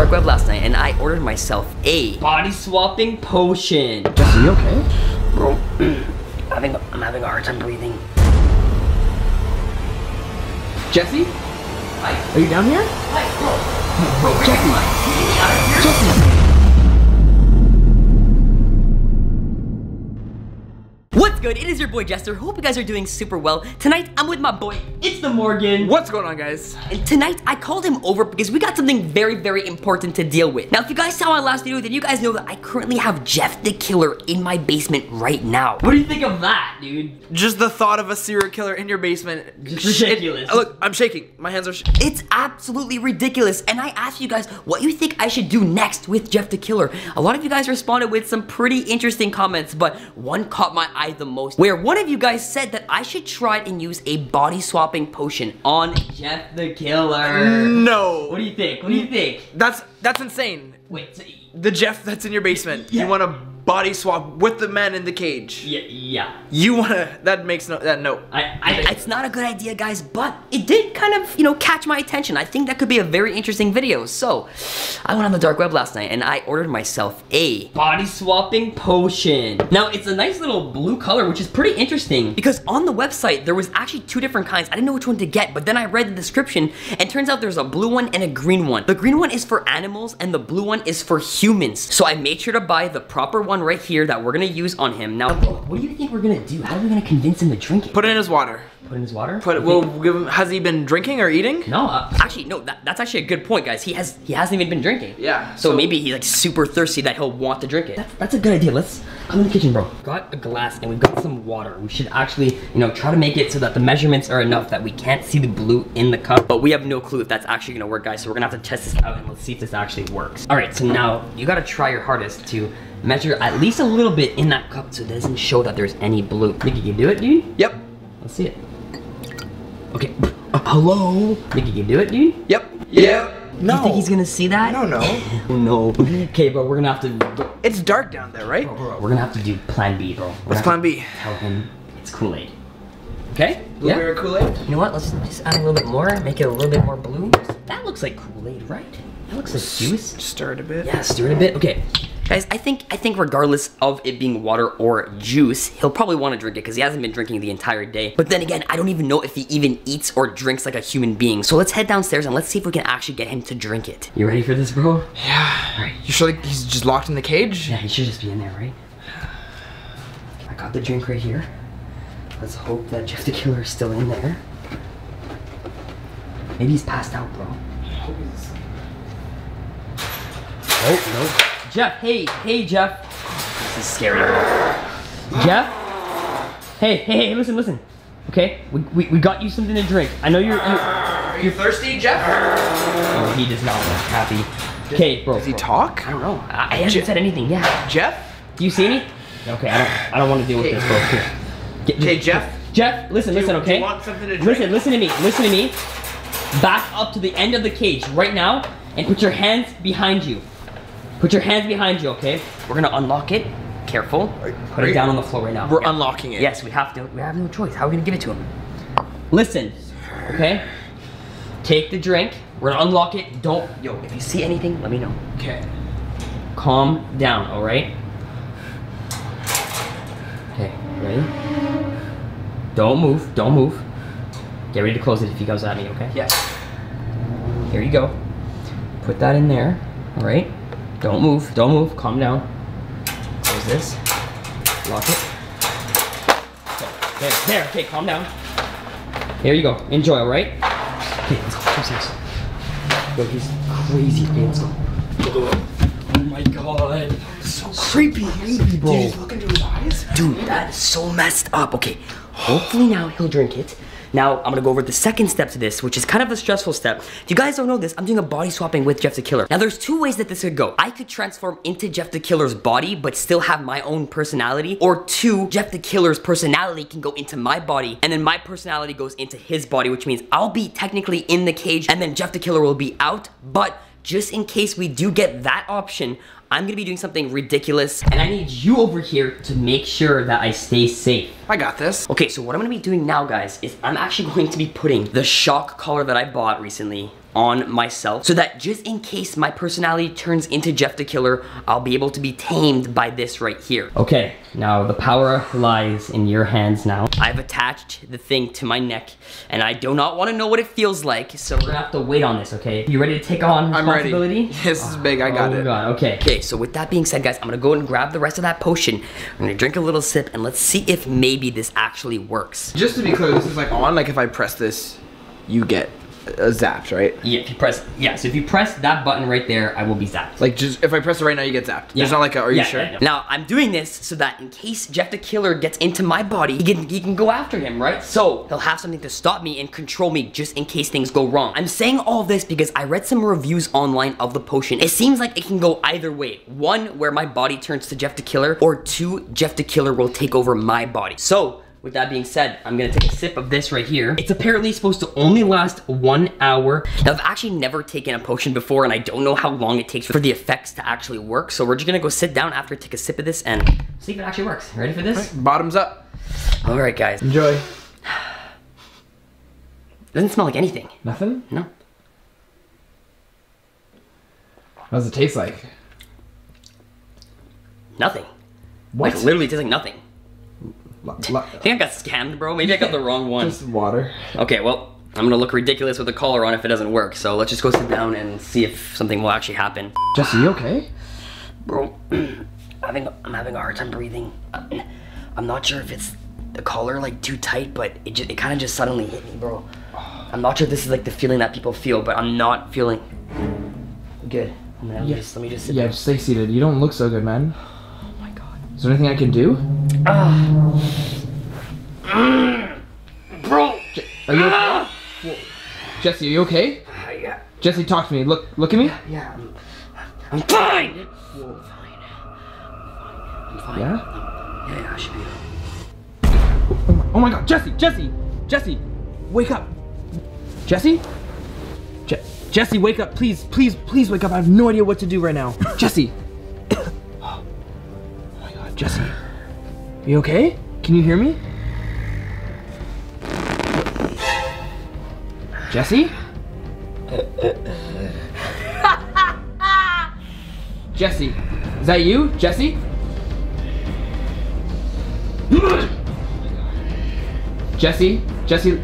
dark web last night and I ordered myself a body swapping potion. Jesse, you okay? Bro, I'm having, I'm having a hard time breathing. Jesse? Hi. Are you down here? Hi, bro. Bro, Jesse. Jesse. What's good? It is your boy Jester. Hope you guys are doing super well. Tonight, I'm with my boy, ItzDuhMorgan. What's going on, guys? And tonight, I called him over because we got something very, very important to deal with. Now, if you guys saw my last video, then you guys know that I currently have Jeff the Killer in my basement right now. What do you think of that, dude? Just the thought of a serial killer in your basement. Just ridiculous. It- look, I'm shaking. My hands are sh It's absolutely ridiculous. And I asked you guys what you think I should do next with Jeff the Killer. A lot of you guys responded with some pretty interesting comments, but one caught my eye the most, where one of you guys said that I should try and use a body swapping potion on Jeff the Killer. No. What do you think? What do you think? That's that's insane. Wait, so, The Jeff that's in your basement. Yeah. You want to body swap with the man in the cage. yeah, yeah. You want to that makes no that no. I, I, it's not a good idea, guys, but it did kind of, you know, catch my attention. I think that could be a very interesting video. So, I went on the dark web last night and I ordered myself a body swapping potion. Now, it's a nice little blue color, which is pretty interesting because on the website, there was actually two different kinds. I didn't know which one to get, but then I read the description and turns out there's a blue one and a green one. The green one is for animals and the blue one is for humans. So I made sure to buy the proper one right here that we're gonna use on him. Now, what do you think we're gonna do? How are we gonna convince him to drink it? Put it in his water. Put in his water? Put it. Okay. We'll give him. Has he been drinking or eating? No, uh, actually, no. That, that's actually a good point, guys. He has he hasn't even been drinking. Yeah, So, so- maybe he's like super thirsty that he'll want to drink it. That's, that's a good idea. Let's come in the kitchen, bro. Got a glass and we've got some water. We should actually, you know, try to make it so that the measurements are enough that we can't see the blue in the cup. But we have no clue if that's actually gonna work, guys. So we're gonna have to test this out and let's see if this actually works. All right. So now you gotta try your hardest to measure at least a little bit in that cup so it doesn't show that there's any blue. Think you can do it, dude? Yep. Let's see it. Okay. Uh, hello? Think you can do it, dude? Yep. Yep. No. You think he's gonna see that? I don't know. No. Okay, bro, we're gonna have to. It's dark down there, right? Bro, bro, we're gonna have to do Plan B, bro. We're What's Plan B? to Tell him it's Kool Aid. Okay. Blueberry Kool-Aid. You know what? Let's just add a little bit more. Make it a little bit more blue. That looks like Kool Aid, right? That looks like juice. Stir it a bit. Yeah, stir it a bit. Okay. Guys, I think I think regardless of it being water or juice, he'll probably want to drink it because he hasn't been drinking the entire day. But then again, I don't even know if he even eats or drinks like a human being. So let's head downstairs and let's see if we can actually get him to drink it. You ready for this, bro? Yeah. Alright. You sure like he's just locked in the cage? Yeah, he should just be in there, right? I got the drink right here. Let's hope that Jeff the Killer is still in there. Maybe he's passed out, bro. Oh, no. Jeff, hey, hey, Jeff. This is scary, bro. Jeff? Hey, hey, hey, listen, listen. Okay, we, we, we got you something to drink. I know you're, you Are you thirsty, Jeff? oh, he does not look happy. Okay, bro. Does he bro. talk? I don't know. I, I haven't Je- said anything. Yeah. Jeff? Do you see me? Okay, I don't. I don't want to deal with this, bro. Get- Hey, Jeff. Jeff, listen, listen, Do you okay? want something to drink? Listen, listen to me. Listen to me. Back up to the end of the cage right now, and put your hands behind you. Put your hands behind you, okay? We're gonna unlock it. Careful. Put it down on the floor right now. We're Yeah. unlocking it. Yes, we have to. We have no choice. How are we gonna give it to him? Listen, okay? Take the drink. We're gonna unlock it. Don't, yo, if you see anything, let me know. Okay. Calm down, all right? Okay, ready? Don't move, don't move. Get ready to close it if he goes at me, okay? Yes. Here you go. Put that in there, all right? Don't move, don't move, calm down. Close this, lock it. Okay, there, there, okay, calm down. Here you go, enjoy, all right? Okay, let's go upstairs. Yo, he's crazy, okay, let's go. Oh my god. So creepy. Creepy, bro. Did you look into his eyes? Dude, that is so messed up. Okay, hopefully now he'll drink it. Now, I'm gonna go over the second step to this, which is kind of the stressful step. If you guys don't know this, I'm doing a body swapping with Jeff the Killer. Now, there's two ways that this could go. I could transform into Jeff the Killer's body, but still have my own personality, or two, Jeff the Killer's personality can go into my body, and then my personality goes into his body, which means I'll be technically in the cage, and then Jeff the Killer will be out, but just in case we do get that option, I'm gonna be doing something ridiculous, and I need you over here to make sure that I stay safe. I got this. Okay, so what I'm gonna be doing now, guys, is I'm actually going to be putting the shock collar that I bought recently on myself so that just in case my personality turns into Jeff the Killer, I'll be able to be tamed by this right here. Okay, now the power lies in your hands now. I've attached the thing to my neck and I do not want to know what it feels like, so we're gonna have to wait on this, okay? You ready to take on responsibility? I'm ready. responsibility? This is big. I oh got oh it. God, okay. Okay, so with that being said, guys, I'm gonna go and grab the rest of that potion. I'm gonna drink a little sip and let's see if maybe this actually works. Just to be clear, this is like on. Like if I press this, you get a Uh, zapped, right? Yeah, if you press, yeah, so if you press that button right there, I will be zapped. Like just if I press it right now, you get zapped. Yeah. There's not like a. Are you Yeah, sure? yeah, yeah. Now I'm doing this so that in case Jeff the Killer gets into my body, he can he can go after him, right? So he'll have something to stop me and control me just in case things go wrong. I'm saying all this because I read some reviews online of the potion. It seems like it can go either way. One, where my body turns to Jeff the Killer, or two, Jeff the Killer will take over my body. So with that being said, I'm gonna take a sip of this right here. It's apparently supposed to only last one hour. Now, I've actually never taken a potion before, and I don't know how long it takes for the effects to actually work. So we're just gonna go sit down after take a sip of this and see if it actually works. Ready for this? Bottoms up. All right, guys. Enjoy. Doesn't smell like anything. Nothing. No. What does it taste like? Nothing. What? Like literally tastes like nothing. I think I got scammed, bro. Maybe I got the wrong one. Just water. Okay, well, I'm gonna look ridiculous with the collar on if it doesn't work. So let's just go sit down and see if something will actually happen. Jesse, you okay? Bro, I'm having I'm having a hard time breathing. I'm not sure if it's the collar like too tight, but it just, it kind of just suddenly hit me, bro. I'm not sure if this is like the feeling that people feel, but I'm not feeling good. I'm gonna Yeah. just let me just sit Yeah, down. just stay seated. You don't look so good, man. Oh my god. Is there anything I can do? Bro. Are you okay? Jesse, are you okay? Uh, yeah. Jesse, talk to me. Look, look at me. Yeah. I'm, fine! I'm fine. I'm fine. Yeah. Yeah, yeah, I should be. Oh my, oh my God, Jesse, Jesse, Jesse, wake up. Jesse, Je- Jesse, wake up, please, please, please wake up. I have no idea what to do right now. Jesse. oh my God, Jesse, you okay? Can you hear me? Jesse? Jesse, is that you, Jesse? Jesse, Jesse.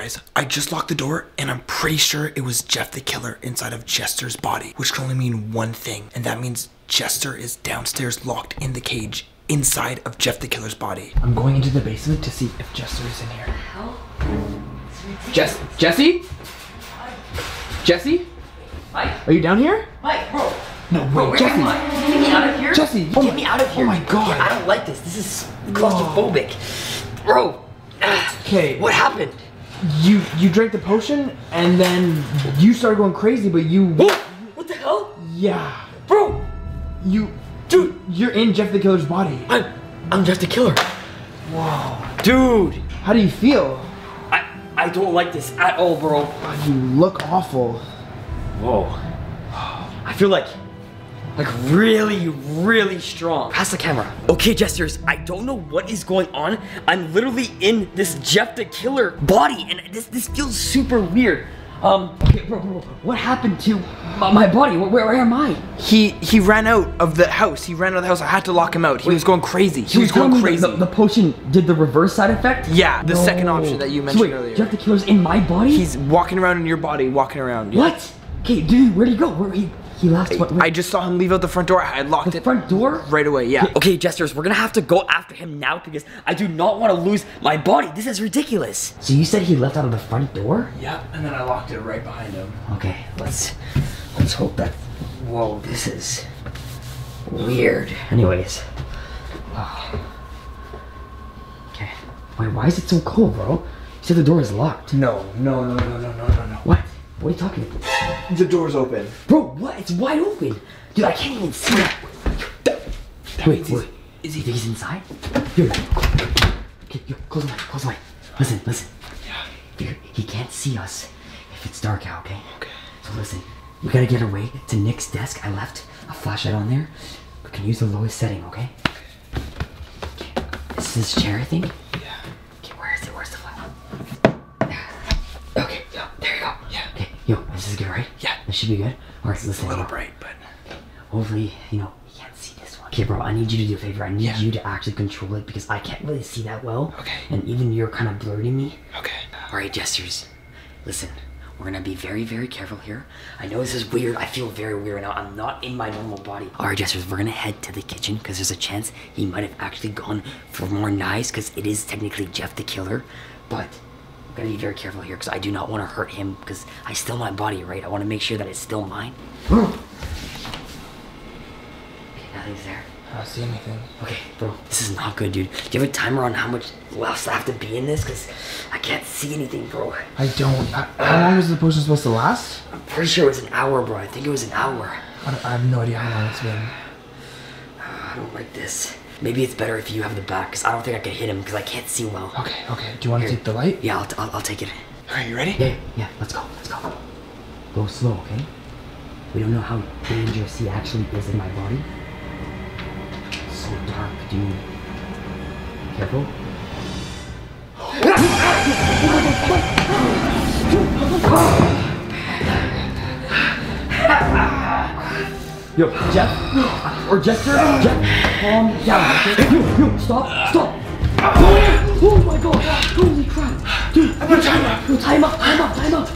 Guys, I just locked the door and I'm pretty sure it was Jeff the Killer inside of Jester's body, which can only mean one thing, and that means Jester is downstairs locked in the cage inside of Jeff the Killer's body. I'm going into the basement to see if Jester is in here. Jess, Jesse? Jesse? Mike, Are you down here? Mike, bro. No Bro, way, where Jesse. am I? Get me out of here. Jesse, get oh my- me out of here. oh my God. Yeah, I don't like this. This is claustrophobic. Bro. Okay. What happened? You you drank the potion and then you started going crazy, but you What? The hell? yeah Bro, you dude you're in Jeff the Killer's body. I'm I'm just a killer. Whoa. Dude. How do you feel? I I don't like this at all, bro. You look awful. Whoa. I feel like like really, really strong. Pass the camera. Okay, Jesters, I don't know what is going on. I'm literally in this Jeff the Killer body, and this this feels super weird. Um, okay, bro, bro, bro, what happened to my, my body? Where, where am I? He he ran out of the house. He ran out of the house. I had to lock him out. He was going crazy. He was going crazy. The, the potion did the reverse side effect? Yeah, the second option that you So mentioned wait, earlier. Jeff the Killer's in my body? He's walking around in your body, walking around. yeah. What? Okay, dude, where'd he go? Where he he left? What? I just saw him leave out the front door. I locked the it front door? right away. Yeah. Okay, Jesters, we're gonna have to go after him now because I do not want to lose my body. This is ridiculous. So you said he left out of the front door? Yeah, and then I locked it right behind him. Okay, let's let's hope that. Whoa, this is weird. Anyways. Oh. Okay. Wait, why is it so cold, bro? You said the door is locked. No, no, no, no, no, no, no, no. What? What are you talking about? The door's open. Bro, what? It's wide open. Dude, I can't even see that. Wait, wait. Is he? He's inside? Yo. Okay, yo, close the light, close the light. Listen, listen. Yeah. He can't see us if it's dark out, okay? Okay. So listen, we gotta get away to Nick's desk. I left a flashlight on there. We can use the lowest setting, okay? Okay. This is this chair thing? Yeah. Okay, where is it? Where's the flashlight? Okay, yo, there you go. Yeah. Okay, yo, this is good, right? Yeah. This should be good. Alright, so listen. A little bright, but Hopefully, you know, he can't see this one. Okay, bro, I need you to do a favor. I need Yeah. you to actually control it because I can't really see that well. Okay. And even you're kind of blurry to me. okay. Alright, jesters. Listen, we're gonna be very, very careful here. I know this is weird. I feel very weird now. I'm not in my normal body. Alright, jesters, we're gonna head to the kitchen because there's a chance he might have actually gone for more knives because it is technically Jeff the killer. But I'm gonna be very careful here because I do not want to hurt him because I still my body, right? I want to make sure that it's still mine. okay, nothing's there. I don't see anything. Okay, bro, this is not good, dude. Do you have a timer on how much else I have to be in this? Because I can't see anything, bro. I don't. I, how long is the potion supposed to last? I'm pretty sure it was an hour, bro. I think it was an hour. I, I have no idea how long it's been. I don't like this. Maybe it's better if you have the back, because I don't think I can hit him, because I can't see well. Okay, okay. Do you want to take the light? Yeah, I'll, t- I'll, I'll take it. All right, you ready? Yeah, yeah, let's go, let's go. Go slow, okay? We don't know how dangerous he actually is in my body. It's so dark, dude. Careful. Ah! Yo, Jeff, or Jester, Jeff, calm down, okay? Yo, yo, stop, stop. Oh my god, holy crap. Dude, I'm gonna time up. Yo, time up, time up, time up.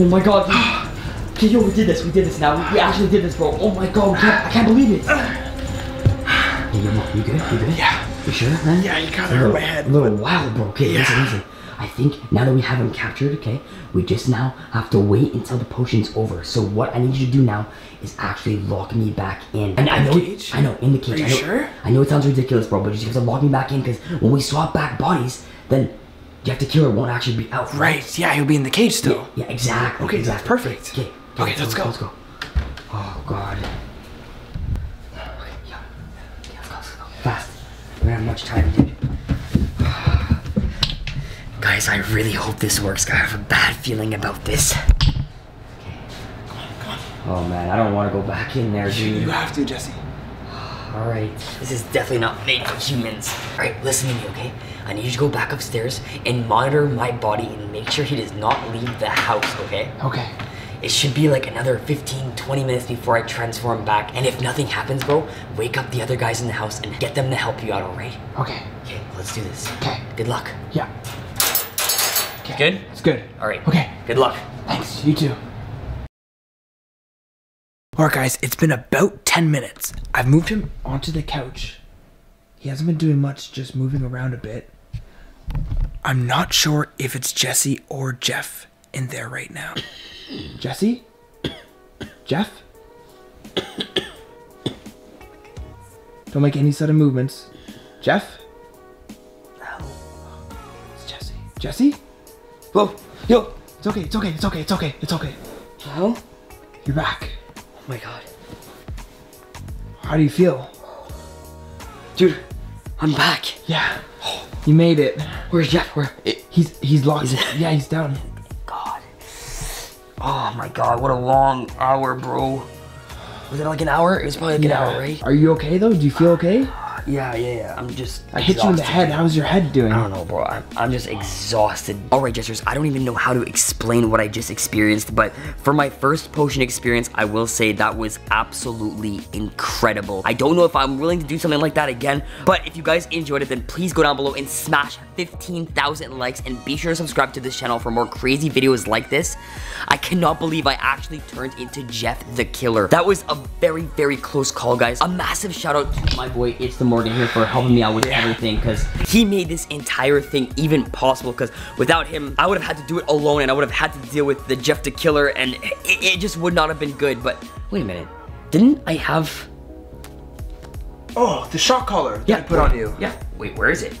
Oh my god, dude. Okay, yo, we did this, we did this now. We, we actually did this, bro. Oh my god, we can't, I can't believe it. Hey, yo, you good? You good? Yeah. You sure, man? Yeah, you kinda A hurt little- my head, A little wild, bro. Okay, Yeah. listen, listen. I think now that we have him captured, okay, we just now have to wait until the potion's over. So what I need you to do now is actually lock me back in. And I know, cage? I know, in the cage. Are you I know, sure? I know it sounds ridiculous, bro, but you just have to lock me back in because when we swap back bodies, then Jeff the Killer won't actually be out. Right. Yeah, he'll be in the cage still. Yeah, exactly. Okay, that's perfect. Okay, Okay, let's go. Let's go. Oh God. Okay, yeah. Yeah, let's go, let's go. Fast. We don't have much time, dude. Guys, I really hope this works. I have a bad feeling about this. Okay. Oh man, I don't want to go back in there, dude. You have to, Jesse. Alright, this is definitely not made for humans. Alright, listen to me, okay? I need you to go back upstairs and monitor my body and make sure he does not leave the house, okay? Okay. It should be like another 15, 20 minutes before I transform back. And if nothing happens, bro, wake up the other guys in the house and get them to help you out, alright? Okay. Okay, let's do this. Okay. Good luck. Yeah. Okay. Good? It's good. Alright. Okay. Good luck. Thanks. You too. Alright, guys, it's been about 10 minutes. I've moved him onto the couch. He hasn't been doing much, just moving around a bit. I'm not sure if it's Jesse or Jeff in there right now. Jesse? Jeff? Don't make any sudden movements. Jeff? It's Jesse. Jesse? Whoa, yo. It's okay, it's okay, it's okay, it's okay, it's okay. Hello? You're back. Oh my god. How do you feel? Dude, I'm back. Yeah. You made it. Where's Jeff? Where? He's he's locked. It- Yeah, he's down. God. Oh my god, what a long hour, bro. Was it like an hour? It was probably like an hour, right? Are you okay though? Do you feel okay? Yeah, yeah, yeah. I'm just. I hit you in the head. How's your head doing? I don't know, bro. I'm, I'm just exhausted. All right, Jesters, I don't even know how to explain what I just experienced, but for my first potion experience, I will say that was absolutely incredible. I don't know if I'm willing to do something like that again, but if you guys enjoyed it, then please go down below and smash 15,000 likes and be sure to subscribe to this channel for more crazy videos like this. I cannot believe I actually turned into Jeff the Killer. That was a very, very close call, guys. A massive shout out to my boy, ItzDuhMorgan here for helping me out with everything because he made this entire thing even possible because without him, I would have had to do it alone and I would have had to deal with the Jeff the Killer and it, it just would not have been good. But wait a minute. Didn't I have... Oh, the shock collar that I put on you. Yeah. Wait, where is it?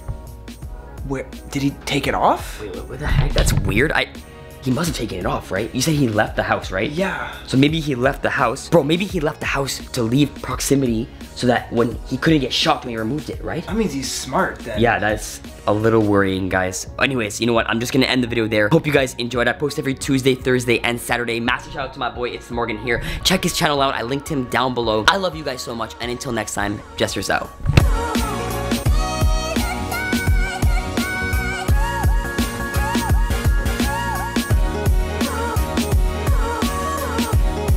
Where did he take it off? Wait, wait, what the heck? That's weird. I... He must have taken it off, right? You said he left the house, right? Yeah. So maybe he left the house. Bro, maybe he left the house to leave proximity so that when he couldn't get shocked when he removed it, right? That means he's smart then. Yeah, that's a little worrying, guys. Anyways, you know what? I'm just gonna end the video there. Hope you guys enjoyed. I post every Tuesday, Thursday, and Saturday. Massive shout out to my boy, It's Morgan here. Check his channel out. I linked him down below. I love you guys so much, and until next time, Jesters out.